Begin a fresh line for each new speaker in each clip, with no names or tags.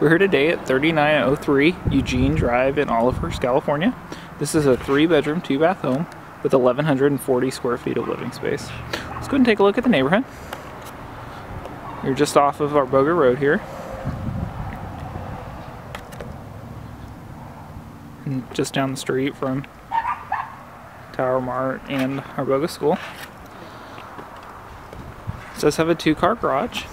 We're here today at 3903 Eugene Drive in Olivehurst, California. This is a three bedroom, two bath home with 1,140 square feet of living space. Let's go and take a look at the neighborhood. You're just off of Arboga Road here. And just down the street from Tower Mart and our Arboga School. It does have a two car garage.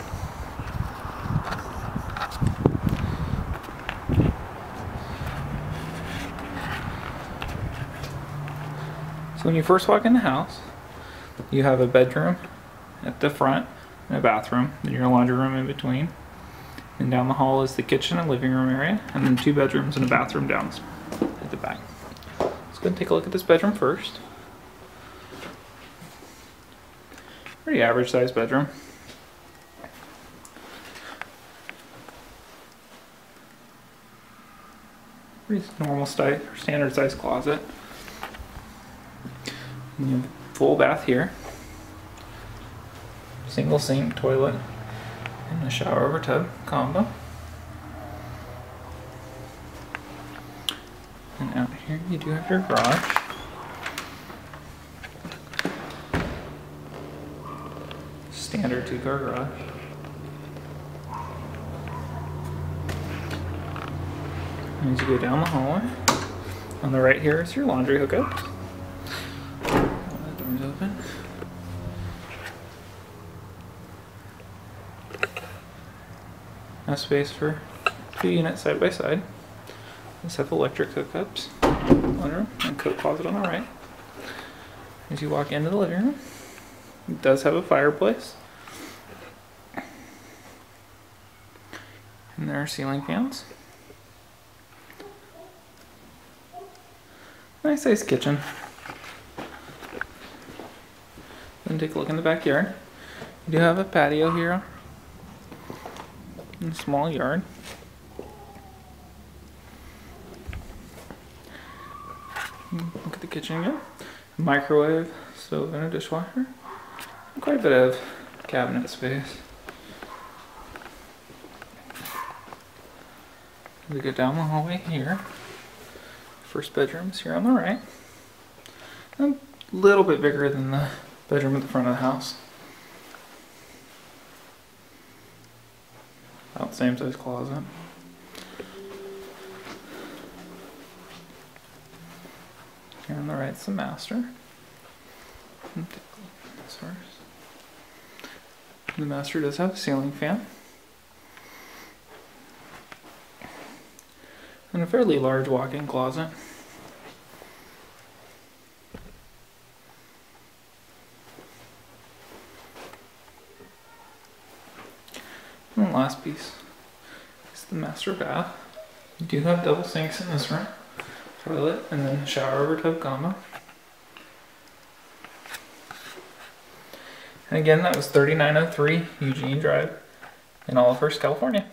So when you first walk in the house, you have a bedroom at the front and a bathroom, then your laundry room in between. And down the hall is the kitchen and living room area, and then two bedrooms and a bathroom down at the back. Let's go and take a look at this bedroom first. Pretty average sized bedroom. Pretty normal size, standard size closet. And full bath here. Single sink, toilet, and a shower over tub combo. And out here you do have your garage. Standard two car garage. As you go down the hallway, on the right here is your laundry hookup. Open. Enough space for two units side by side. These have electric hookups. One room and coat closet on the right. As you walk into the living room, it does have a fireplace. And there are ceiling fans. Nice size kitchen. Take a look in the backyard. You do have a patio here. A small yard. Look at the kitchen again. Microwave, stove, and a dishwasher. Quite a bit of cabinet space. We go down the hallway here. First bedroom's here on the right. A little bit bigger than the bedroom at the front of the house. About the same size closet. Here on the right's the master. The master does have a ceiling fan. And a fairly large walk-in closet. Last piece is the master bath. You do have double sinks in this room. Toilet and then shower over tub combo. And again, that was 3903 Eugene Drive in Olivehurst, California.